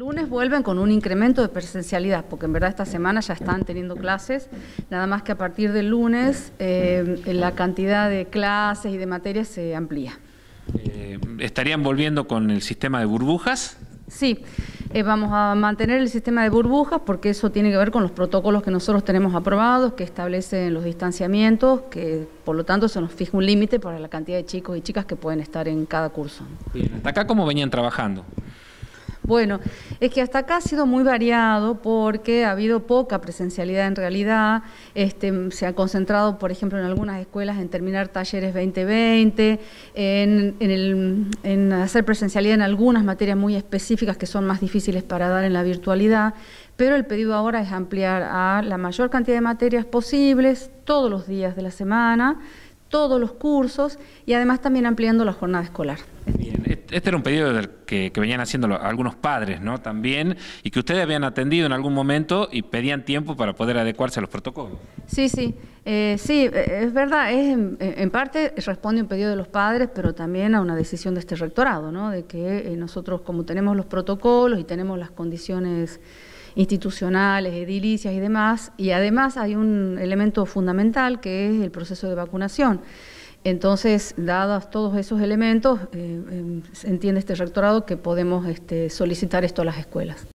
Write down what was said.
lunes vuelven con un incremento de presencialidad, porque en verdad esta semana ya están teniendo clases, nada más que a partir del lunes eh, la cantidad de clases y de materias se amplía. Eh, ¿Estarían volviendo con el sistema de burbujas? Sí, eh, vamos a mantener el sistema de burbujas porque eso tiene que ver con los protocolos que nosotros tenemos aprobados, que establecen los distanciamientos, que por lo tanto se nos fija un límite para la cantidad de chicos y chicas que pueden estar en cada curso. Bien, ¿hasta acá cómo venían trabajando? Bueno, es que hasta acá ha sido muy variado porque ha habido poca presencialidad en realidad. Este, se ha concentrado, por ejemplo, en algunas escuelas en terminar talleres 2020, en, en hacer presencialidad en algunas materias muy específicas que son más difíciles para dar en la virtualidad. Pero el pedido ahora es ampliar a la mayor cantidad de materias posibles todos los días de la semana todos los cursos y además también ampliando la jornada escolar. Bien, este era un pedido que, venían haciendo algunos padres, ¿no? También, y que ustedes habían atendido en algún momento y pedían tiempo para poder adecuarse a los protocolos. Sí, sí, eh, sí, eh, es verdad, es, en, parte responde un pedido de los padres, pero también a una decisión de este rectorado, ¿no? De que eh, nosotros, como tenemos los protocolos y tenemos las condiciones institucionales, edilicias y demás, y además hay un elemento fundamental que es el proceso de vacunación. Entonces, dados todos esos elementos, eh, entiende este rectorado que podemos este, solicitar esto a las escuelas.